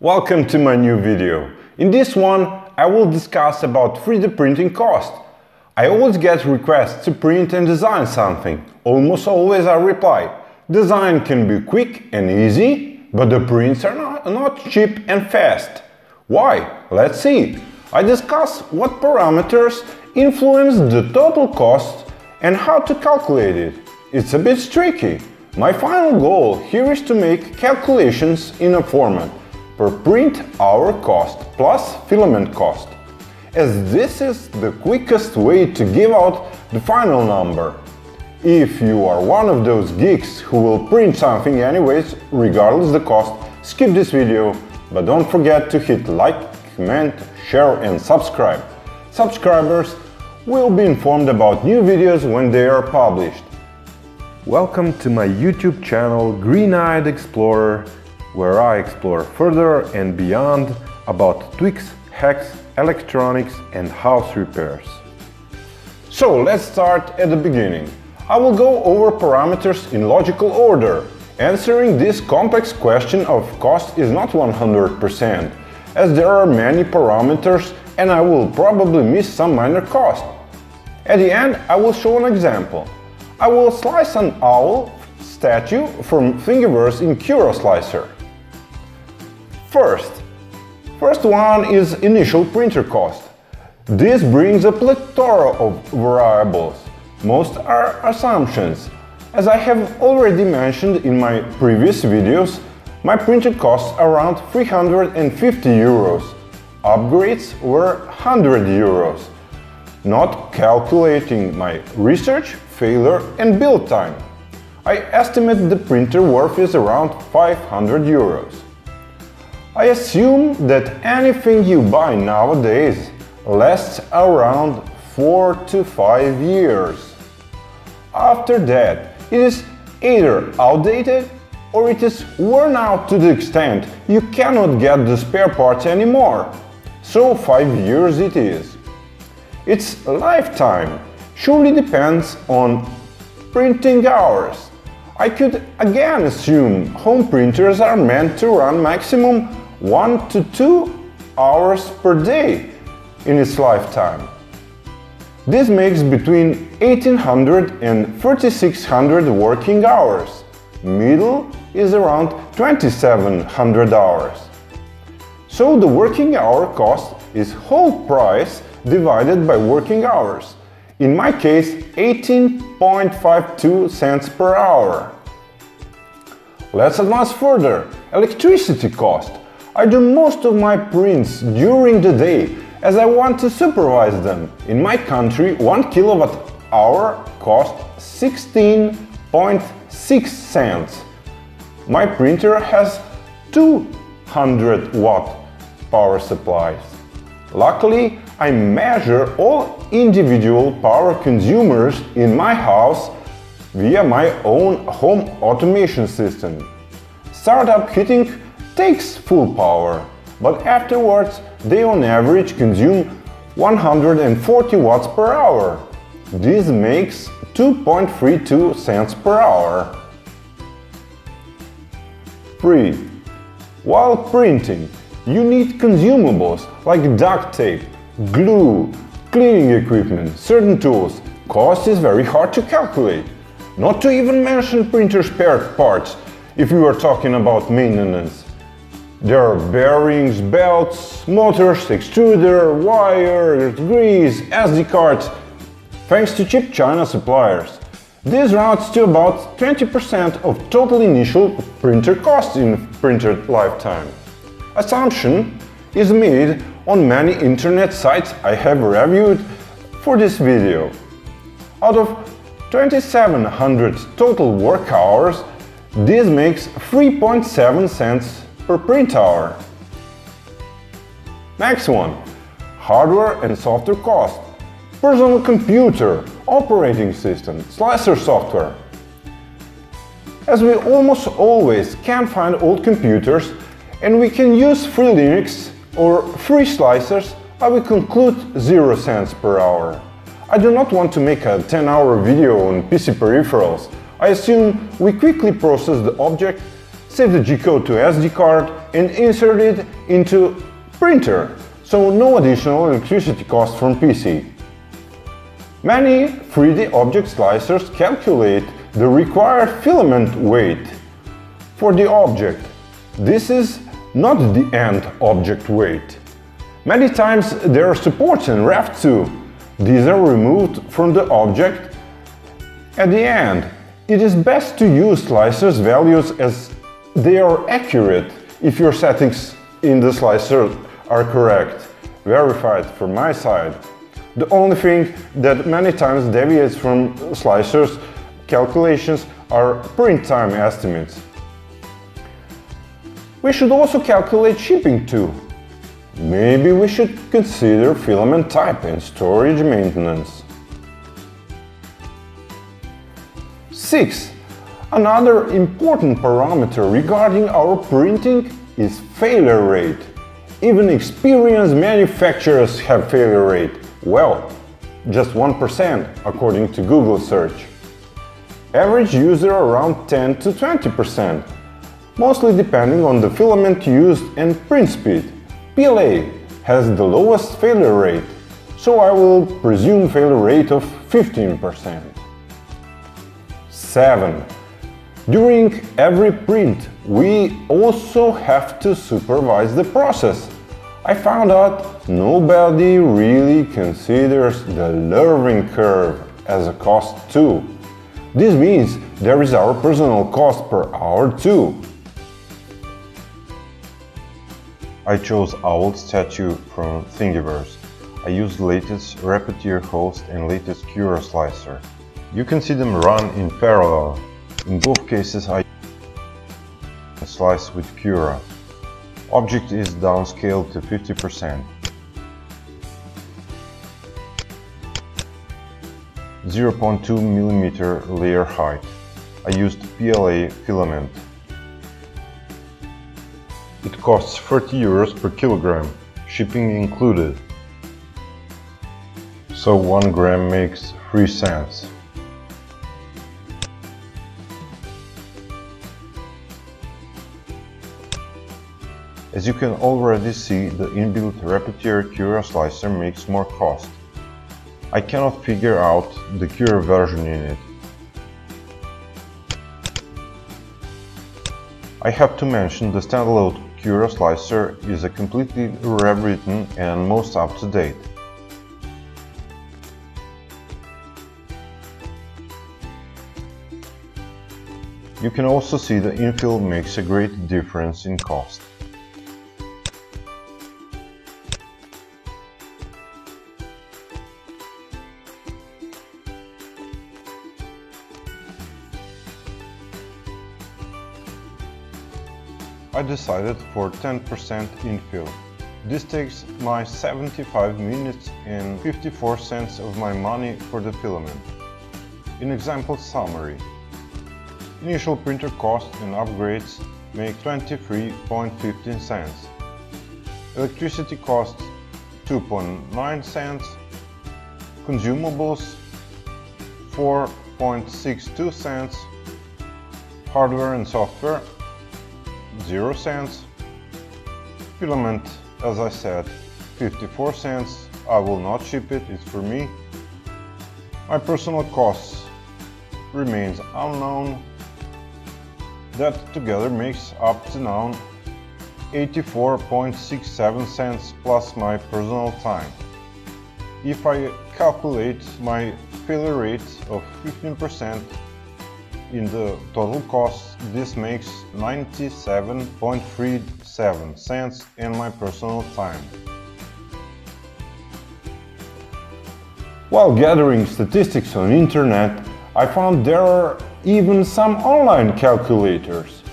Welcome to my new video. In this one, I will discuss about 3D printing cost. I always get requests to print and design something. Almost always I reply, design can be quick and easy, but the prints are not, not cheap and fast. Why? Let's see. I discuss what parameters influence the total cost and how to calculate it. It's a bit tricky. My final goal here is to make calculations in a format per print hour cost plus filament cost, as this is the quickest way to give out the final number. If you are one of those geeks who will print something anyways, regardless the cost, skip this video, but don't forget to hit like, comment, share and subscribe. Subscribers will be informed about new videos when they are published. Welcome to my YouTube channel Green-Eyed Explorer where I explore further and beyond about tweaks, hacks, electronics and house repairs. So let's start at the beginning. I will go over parameters in logical order. Answering this complex question of cost is not 100%, as there are many parameters and I will probably miss some minor cost. At the end, I will show an example. I will slice an owl statue from Thingiverse in Cura Slicer. First, first one is initial printer cost. This brings a plethora of variables. Most are assumptions. As I have already mentioned in my previous videos, my printer costs around 350 euros. Upgrades were 100 euros. Not calculating my research, failure and build time. I estimate the printer worth is around 500 euros. I assume that anything you buy nowadays lasts around 4 to 5 years. After that, it is either outdated or it is worn out to the extent you cannot get the spare parts anymore. So 5 years it is. Its lifetime surely depends on printing hours. I could again assume home printers are meant to run maximum 1 to 2 hours per day in its lifetime. This makes between 1800 and 3600 working hours. Middle is around 2700 hours. So the working hour cost is whole price divided by working hours. In my case, 18.52 cents per hour. Let's advance further. Electricity cost. I do most of my prints during the day as I want to supervise them. In my country, 1 kilowatt hour costs 16.6 cents. My printer has 200 watt power supplies. Luckily, I measure all individual power consumers in my house via my own home automation system. Startup heating takes full power, but afterwards they on average consume 140 watts per hour. This makes 2.32 cents per hour. 3. While printing, you need consumables like duct tape, glue, cleaning equipment, certain tools. Cost is very hard to calculate. Not to even mention printer spare parts if you are talking about maintenance. There are bearings, belts, motors, extruder, wire, grease, SD cards, thanks to cheap China suppliers. This rounds to about 20% of total initial printer costs in printer lifetime. Assumption is made on many internet sites I have reviewed for this video. Out of 2700 total work hours, this makes 3.7 cents per print hour. Next one, hardware and software cost. Personal computer, operating system, slicer software. As we almost always can find old computers and we can use free Linux or free slicers, I will conclude 0 cents per hour. I do not want to make a 10 hour video on PC peripherals. I assume we quickly process the object save the G-code to SD card and insert it into printer, so no additional electricity cost from PC. Many 3D object slicers calculate the required filament weight for the object. This is not the end object weight. Many times there are supports in REF 2. These are removed from the object at the end. It is best to use slicers values as they are accurate if your settings in the slicer are correct, verified from my side. The only thing that many times deviates from slicers calculations are print time estimates. We should also calculate shipping too. Maybe we should consider filament type and storage maintenance. 6. Another important parameter regarding our printing is failure rate. Even experienced manufacturers have failure rate. Well, just 1% according to Google search. Average user around 10 to 20% mostly depending on the filament used and print speed. PLA has the lowest failure rate, so I will presume failure rate of 15%. 7. During every print, we also have to supervise the process. I found out nobody really considers the learning curve as a cost too. This means there is our personal cost per hour too. I chose Owl statue from Thingiverse. I used latest Repetier host and latest Cura slicer. You can see them run in parallel. In both cases I slice with Cura. Object is downscaled to 50%. 0.2 mm layer height. I used PLA filament it costs 30 euros per kilogram, shipping included. So 1 gram makes 3 cents. As you can already see, the inbuilt Repetier Cura slicer makes more cost. I cannot figure out the Cura version in it. I have to mention the standalone Cura Slicer is a completely rewritten and most up-to-date. You can also see the infill makes a great difference in cost. I decided for 10% infill. This takes my 75 minutes and 54 cents of my money for the filament. In example summary, initial printer cost and upgrades make 23.15 cents. Electricity costs 2.9 cents. Consumables 4.62 cents. Hardware and software 0 cents. Filament, as I said, 54 cents. I will not ship it, it's for me. My personal costs remains unknown. That together makes up to now 84.67 cents plus my personal time. If I calculate my failure rate of 15%, in the total cost, this makes 97.37 cents in my personal time. While gathering statistics on internet, I found there are even some online calculators.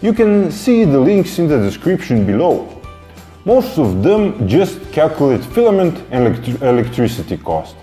You can see the links in the description below. Most of them just calculate filament and elect electricity cost.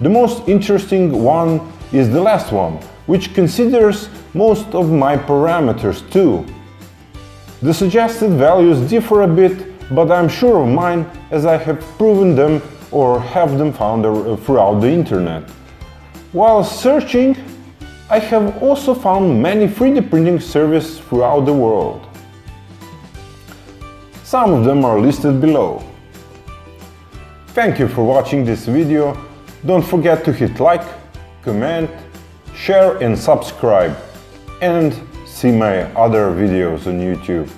The most interesting one is the last one, which considers most of my parameters too. The suggested values differ a bit, but I'm sure of mine as I have proven them or have them found uh, throughout the internet. While searching, I have also found many 3D printing services throughout the world. Some of them are listed below. Thank you for watching this video. Don't forget to hit like, comment, share and subscribe. And see my other videos on YouTube.